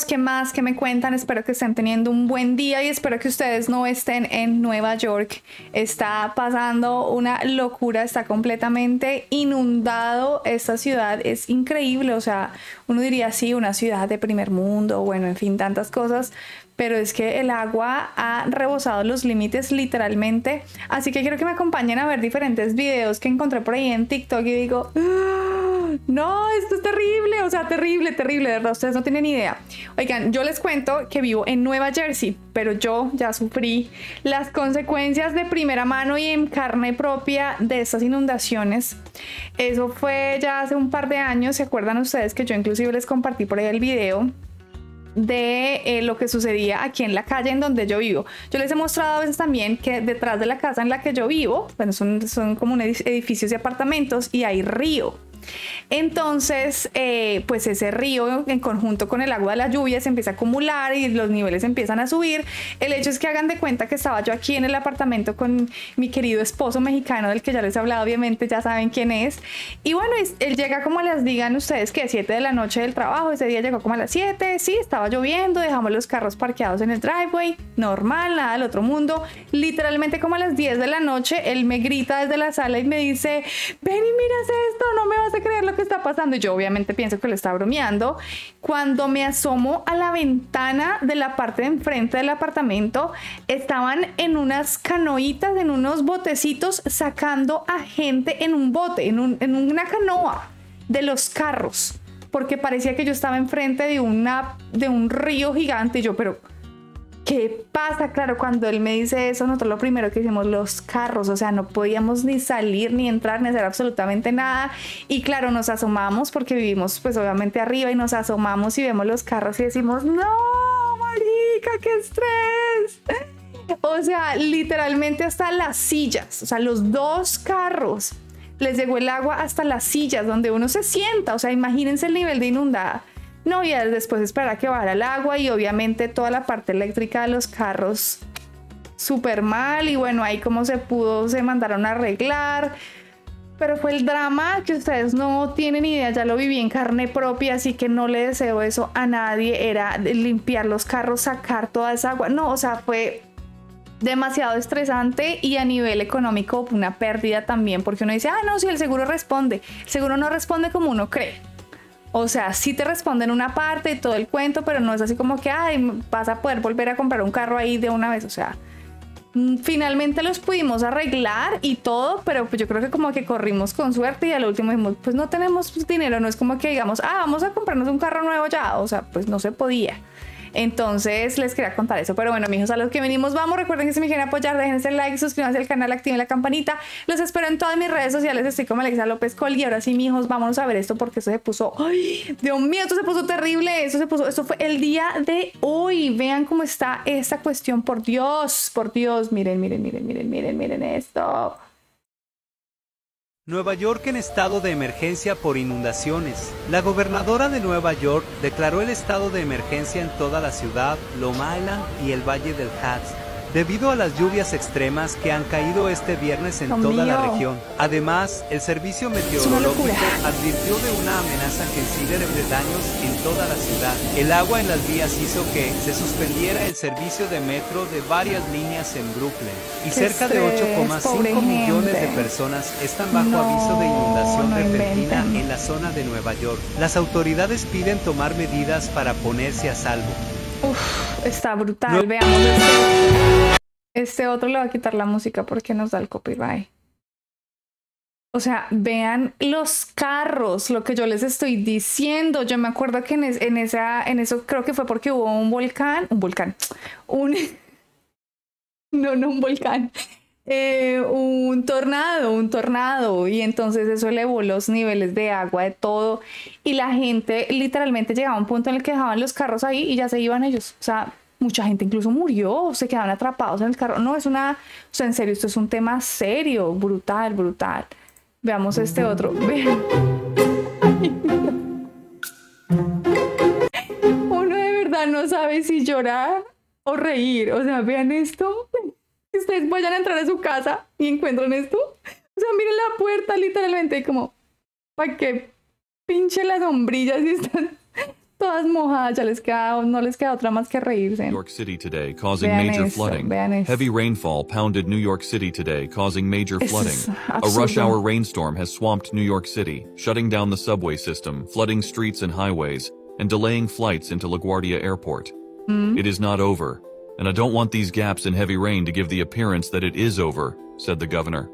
¿qué más? ¿Qué me cuentan? Espero que estén teniendo un buen día y espero que ustedes no estén en Nueva York. Está pasando una locura, está completamente inundado. Esta ciudad es increíble, o sea, uno diría sí, una ciudad de primer mundo, bueno, en fin, tantas cosas, pero es que el agua ha rebosado los límites literalmente. Así que quiero que me acompañen a ver diferentes videos que encontré por ahí en TikTok y digo, ¡Ah! No, esto es terrible, o sea, terrible, terrible, de verdad, ustedes no tienen idea. Oigan, yo les cuento que vivo en Nueva Jersey, pero yo ya sufrí las consecuencias de primera mano y en carne propia de estas inundaciones. Eso fue ya hace un par de años, ¿se acuerdan ustedes que yo inclusive les compartí por ahí el video? de eh, lo que sucedía aquí en la calle en donde yo vivo. Yo les he mostrado a veces también que detrás de la casa en la que yo vivo, bueno, son, son como edificios de apartamentos y hay río. Entonces, eh, pues ese río en conjunto con el agua de la lluvia se empieza a acumular y los niveles empiezan a subir. El hecho es que hagan de cuenta que estaba yo aquí en el apartamento con mi querido esposo mexicano, del que ya les he hablado, obviamente ya saben quién es. Y bueno, él llega como les digan ustedes que 7 de la noche del trabajo, ese día llegó como a las 7, sí, estaba lloviendo, dejamos los carros parqueados en el driveway, normal, nada del otro mundo. Literalmente como a las 10 de la noche, él me grita desde la sala y me dice, ven y miras esto, no me vas a creer lo que está pasando? Y yo obviamente pienso que le está bromeando. Cuando me asomo a la ventana de la parte de enfrente del apartamento, estaban en unas canoitas, en unos botecitos, sacando a gente en un bote, en, en una canoa de los carros. Porque parecía que yo estaba enfrente de, una, de un río gigante. Y yo, pero ¿Qué pasa? Claro, cuando él me dice eso, nosotros lo primero que hicimos, los carros, o sea, no podíamos ni salir, ni entrar, ni hacer absolutamente nada. Y claro, nos asomamos porque vivimos pues obviamente arriba y nos asomamos y vemos los carros y decimos, no, marica, qué estrés. O sea, literalmente hasta las sillas, o sea, los dos carros, les llegó el agua hasta las sillas donde uno se sienta, o sea, imagínense el nivel de inundada. No, y después esperar que bajara el agua y obviamente toda la parte eléctrica de los carros súper mal y bueno, ahí como se pudo, se mandaron a arreglar. Pero fue el drama que ustedes no tienen idea, ya lo viví en carne propia, así que no le deseo eso a nadie. Era limpiar los carros, sacar toda esa agua. No, o sea, fue demasiado estresante y a nivel económico una pérdida también, porque uno dice, ah, no, si el seguro responde. El seguro no responde como uno cree. O sea, sí te responden una parte y todo el cuento, pero no es así como que, ay, vas a poder volver a comprar un carro ahí de una vez. O sea, mm, finalmente los pudimos arreglar y todo, pero pues yo creo que como que corrimos con suerte y al último dijimos, pues no tenemos dinero, no es como que digamos, ah, vamos a comprarnos un carro nuevo ya. O sea, pues no se podía. Entonces les quería contar eso. Pero bueno, amigos, a los que venimos, vamos. Recuerden que si me quieren apoyar, déjense el like, suscríbanse al canal, activen la campanita. Los espero en todas mis redes sociales. Estoy como Alexa López Col. Y ahora sí, mijos, vámonos a ver esto porque esto se puso. ¡Ay! Dios mío, esto se puso terrible. Esto se puso. Esto fue el día de hoy. Vean cómo está esta cuestión. Por Dios, por Dios. Miren, miren, miren, miren, miren, miren esto. Nueva York en estado de emergencia por inundaciones. La gobernadora de Nueva York declaró el estado de emergencia en toda la ciudad, Long Island y el Valle del Hudson debido a las lluvias extremas que han caído este viernes en toda la región. Además, el Servicio Meteorológico advirtió de una amenaza considerable de daños en toda la ciudad. El agua en las vías hizo que se suspendiera el servicio de metro de varias líneas en Brooklyn y cerca de 8,5 millones de personas están bajo aviso de inundación repentina en la zona de Nueva York. Las autoridades piden tomar medidas para ponerse a salvo. Uf, está brutal. Veamos este. Este otro le va a quitar la música porque nos da el copyright. O sea, vean los carros, lo que yo les estoy diciendo. Yo me acuerdo que en, en, esa, en eso creo que fue porque hubo un volcán, un volcán, un... No, no un volcán, eh, un tornado, un tornado, y entonces eso elevó los niveles de agua de todo, y la gente literalmente llegaba a un punto en el que dejaban los carros ahí y ya se iban ellos. O sea, mucha gente incluso murió, se quedaban atrapados en el carro. No, es una, o sea, en serio, esto es un tema serio, brutal, brutal. Veamos este otro. Uno de verdad no sabe si llorar o reír. O sea, vean esto ustedes vayan a entrar a su casa y encuentran esto, o sea, miren la puerta literalmente como, para que pinche las sombrillas y están todas mojadas, ya les queda, no les queda otra más que reírse. New York City today, causing Vean major esto, flooding. Heavy rainfall pounded New York City today, causing major flooding. A rush hour rainstorm has swamped New York City, shutting down the subway system, flooding streets and highways, and delaying flights into LaGuardia Airport. Hmm? It is not over, and I don't want these gaps in heavy rain to give the appearance that it is over, said the governor.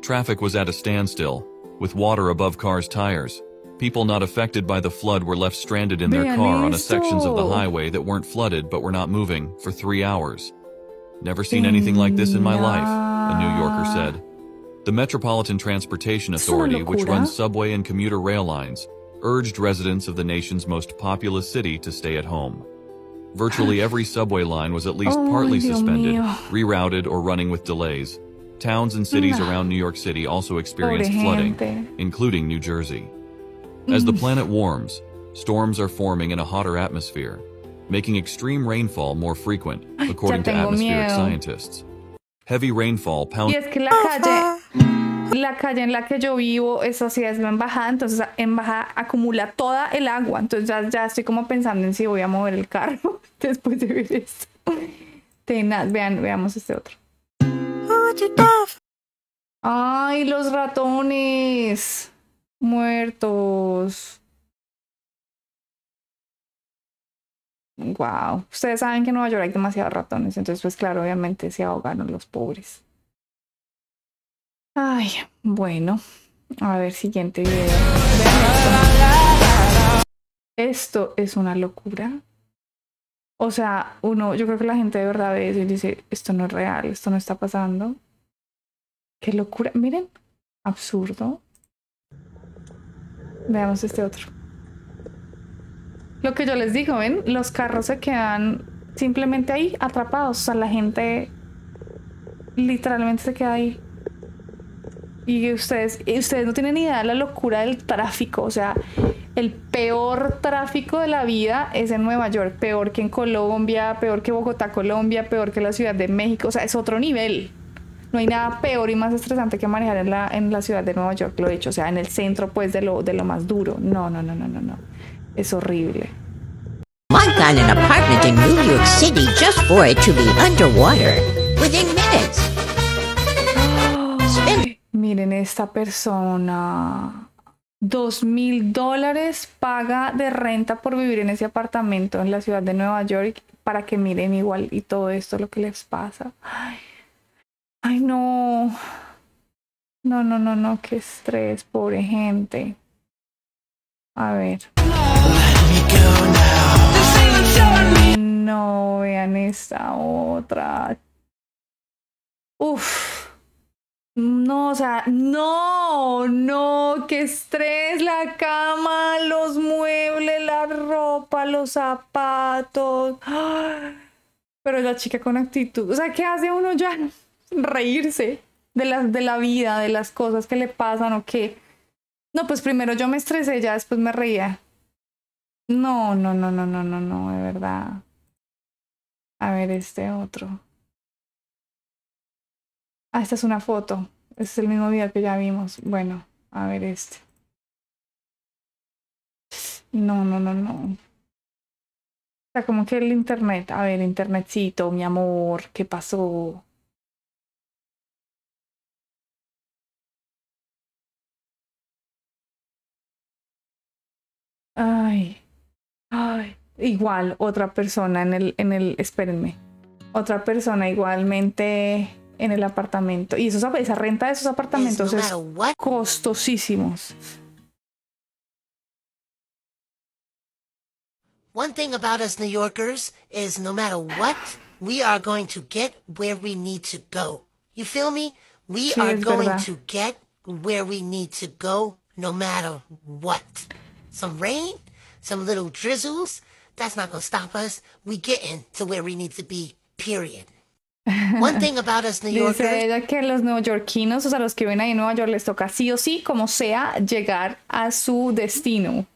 Traffic was at a standstill, with water above cars' tires. People not affected by the flood were left stranded in their car on a sections of the highway that weren't flooded but were not moving for three hours. Never seen anything like this in my life, a New Yorker said. The Metropolitan Transportation Authority, which runs subway and commuter rail lines, urged residents of the nation's most populous city to stay at home. Virtually every subway line was at least Ay, partly suspended, rerouted, or running with delays. Towns and cities around New York City also Pobre experienced flooding, gente. including New Jersey. As the Mm. planet warms, storms are forming in a hotter atmosphere, making extreme rainfall more frequent, according to atmospheric miedo. scientists. Heavy rainfall Y pounded es que la calle, la en la que yo vivo, esa sí es en bajada, entonces en bajada acumula toda el agua. Entonces ya, ya estoy como pensando en si voy a mover el carro después de ver esto. Tenaz, vean, veamos este otro. Ay, los ratones muertos. Wow. Ustedes saben que en Nueva York hay demasiados ratones, entonces pues claro, obviamente se ahogaron los pobres. Ay, bueno. A ver, siguiente video. Esto es una locura. O sea, uno, yo creo que la gente de verdad ve eso y dice, esto no es real, esto no está pasando. Qué locura. Miren, absurdo. Veamos este otro. Lo que yo les digo, ¿ven? Los carros se quedan simplemente ahí, atrapados. O sea, la gente literalmente se queda ahí. Y ustedes, ustedes no tienen idea de la locura del tráfico. O sea, el peor tráfico de la vida es en Nueva York. Peor que en Colombia, peor que Bogotá, Colombia, peor que la Ciudad de México. O sea, es otro nivel. No hay nada peor y más estresante que manejar en la, en la ciudad de Nueva York, lo he hecho. O sea, en el centro, pues, de lo, de lo más duro. No, no, no, no, no, no. Es horrible. I got an apartment in New York City just for it to be underwater within minutes. Miren, esta persona. Dos mil dólares paga de renta por vivir en ese apartamento en la ciudad de Nueva York para que miren igual y todo esto lo que les pasa. Ay, ay no. No, no, no, no, qué estrés, pobre gente. A ver. No, vean esta otra. Uf. No, o sea, no, no, qué estrés, la cama, los muebles, la ropa, los zapatos. ¡Ay! Pero la chica con actitud, o sea, ¿qué hace uno ya? Reírse de la, de la vida, de las cosas que le pasan o qué. No, pues primero yo me estresé, ya después me reía. No, no, no, no, no, no, no, de verdad. A ver, este otro. Ah, esta es una foto. Este es el mismo video que ya vimos. Bueno, a ver este. No, no, no, no. O sea, como que el internet. A ver, internetcito, mi amor, ¿qué pasó? Ay, ay. Igual, otra persona en el, en el, espérenme. Otra persona igualmente en el apartamento. Y esos, esa renta de esos apartamentos no es what. costosísimos. One thing about us New Yorkers is no matter what, we are going to get where we need to go. You feel me? We Sí, are going verdad. to get where we need to go no matter what. Some rain, some little drizzles, that's not going to stop us. We getting to where we need to be, period. One thing about us New Dice Yorkers ella que los neoyorquinos, o sea, los que viven ahí en Nueva York, les toca sí o sí, como sea, llegar a su destino.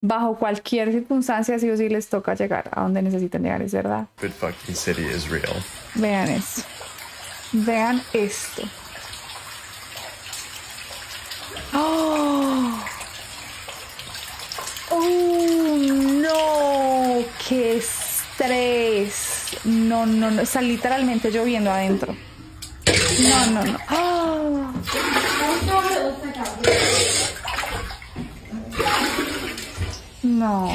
Bajo cualquier circunstancia, sí o sí les toca llegar a donde necesitan llegar, es verdad. Good fucking city is real. Vean esto. Vean esto. ¡Oh! ¡Oh, no! No, no, no. Está literalmente lloviendo adentro. No, no, no. ¡Ah! No.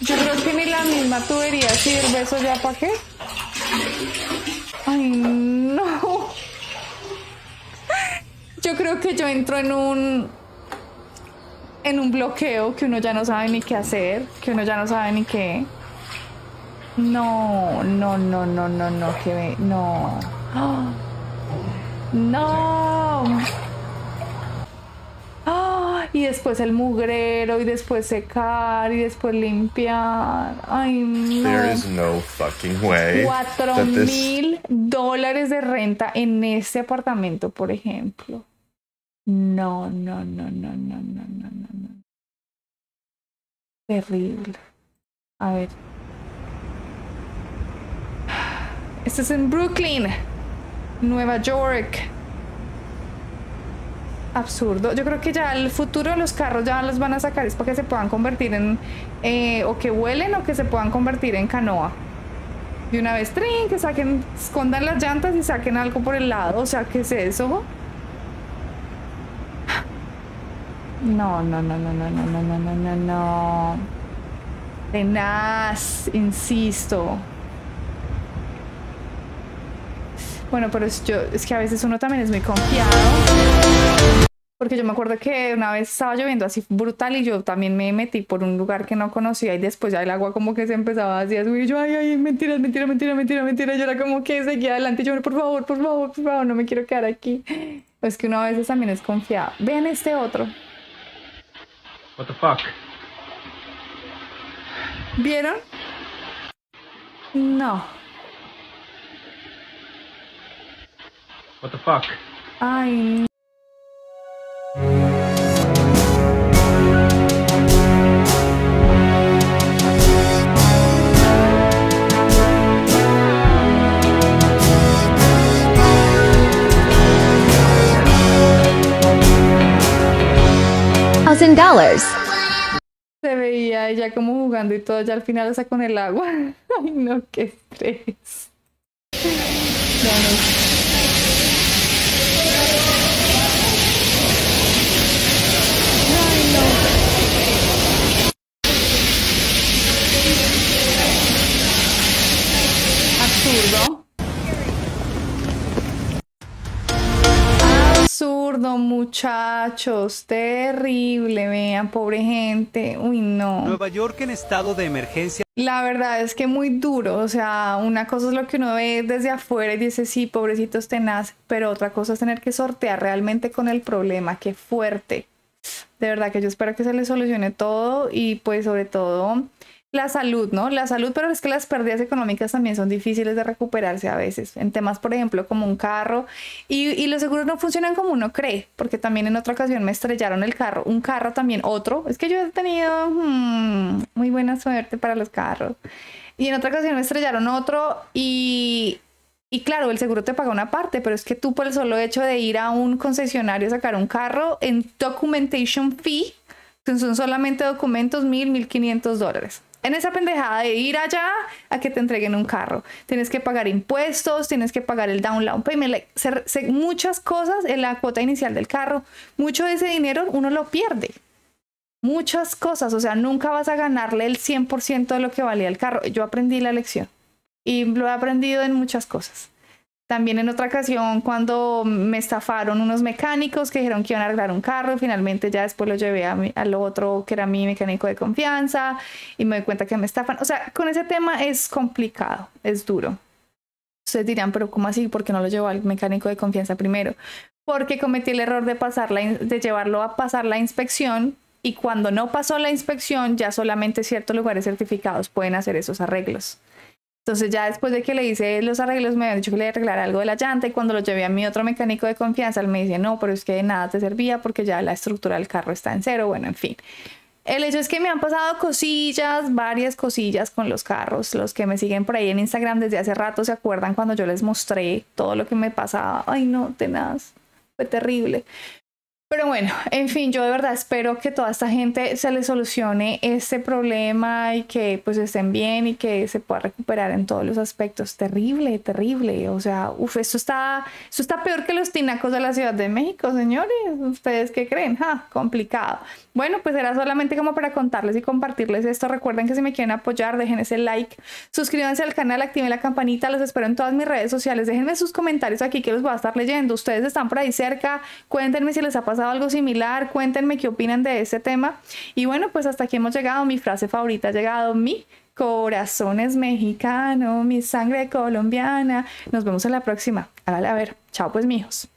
Yo creo que ni la misma tubería sirve eso ya para qué. Ay, no. Yo creo que yo entro en un en un bloqueo que uno ya no sabe ni qué hacer, que uno ya no sabe ni qué. No, no, no, no, no, no, que ve- no. ¡Ah! No. ¡Ah! Y después el mugrero, y después secar, y después limpiar. Ay, no. There is no fucking way Cuatro mil dólares de renta en este apartamento, por ejemplo. No, no, no, no, no, no, no, no, no. Terrible. A ver. Este es en Brooklyn, Nueva York. Absurdo. Yo creo que ya el futuro de los carros ya los van a sacar es para que se puedan convertir en eh, o que vuelen o que se puedan convertir en canoa. De una vez, trin, que saquen, escondan las llantas y saquen algo por el lado. O sea, ¿qué es eso? No, no, no, no, no, no, no, no, no, no. Tenaz, insisto. Bueno, pero es, yo, es que a veces uno también es muy confiado. Porque yo me acuerdo que una vez estaba lloviendo así brutal y yo también me metí por un lugar que no conocía y después ya el agua como que se empezaba así a subir yo, ay, ay, mentira, mentira, mentira, mentira, mentira. Yo era como que seguía adelante yo, por favor, por favor, por favor, no me quiero quedar aquí. Es que uno a veces también es confiado. Vean este otro. What the fuck? ¿Vieron? No. What the fuck? Ay, thousand dollars. se veía ella como jugando y todo, ya al final está con el agua. Ay, no, qué estrés. Absurdo, muchachos. Terrible, vean, pobre gente. Uy, no. Nueva York en estado de emergencia La verdad es que muy duro, o sea, una cosa es lo que uno ve desde afuera y dice, sí, pobrecitos tenaz, pero otra cosa es tener que sortear realmente con el problema, qué fuerte. De verdad que yo espero que se le solucione todo y pues sobre todo la salud, ¿no? La salud, pero es que las pérdidas económicas también son difíciles de recuperarse a veces, en temas, por ejemplo, como un carro, y, y los seguros no funcionan como uno cree, porque también en otra ocasión me estrellaron el carro, un carro también, otro, es que yo he tenido hmm, muy buena suerte para los carros, y en otra ocasión me estrellaron otro y... Y claro, el seguro te paga una parte, pero es que tú por el solo hecho de ir a un concesionario a sacar un carro en documentation fee, son solamente documentos, mil, mil quinientos dólares. En esa pendejada de ir allá a que te entreguen un carro. Tienes que pagar impuestos, tienes que pagar el down payment, like, muchas cosas en la cuota inicial del carro. Mucho de ese dinero uno lo pierde. Muchas cosas, o sea, nunca vas a ganarle el 100% de lo que valía el carro. Yo aprendí la lección y lo he aprendido en muchas cosas. También en otra ocasión cuando me estafaron unos mecánicos que dijeron que iban a arreglar un carro, finalmente ya después lo llevé a mi- al otro que era mi mecánico de confianza y me doy cuenta que me estafan. O sea, con ese tema es complicado, es duro. Ustedes dirán, pero ¿cómo así? ¿Por qué no lo llevó al mecánico de confianza primero? Porque cometí el error de, de llevarlo a pasar la inspección y cuando no pasó la inspección ya solamente ciertos lugares certificados pueden hacer esos arreglos. Entonces ya después de que le hice los arreglos me habían dicho que le iba a arreglar algo de la llanta y cuando lo llevé a mi otro mecánico de confianza él me dice no, pero es que de nada te servía porque ya la estructura del carro está en cero, bueno, en fin. El hecho es que me han pasado cosillas, varias cosillas con los carros. Los que me siguen por ahí en Instagram desde hace rato se acuerdan cuando yo les mostré todo lo que me pasaba. Ay, no, tenaz. Fue terrible. Pero bueno, en fin, yo de verdad espero que toda esta gente se le solucione este problema y que pues estén bien y que se pueda recuperar en todos los aspectos. Terrible, terrible. O sea, uff, esto está, esto está peor que los tinacos de la Ciudad de México, señores. ¿Ustedes qué creen? Ja, complicado. Bueno, pues era solamente como para contarles y compartirles esto. Recuerden que si me quieren apoyar, dejen ese like, suscríbanse al canal, activen la campanita, los espero en todas mis redes sociales. Déjenme sus comentarios aquí que los voy a estar leyendo. Ustedes están por ahí cerca, cuéntenme si les ha pasado algo similar, cuéntenme qué opinan de este tema. Y bueno, pues hasta aquí hemos llegado, mi frase favorita ha llegado, mi corazón es mexicano, mi sangre colombiana. Nos vemos en la próxima. Hágale a ver. Chao pues, mijos.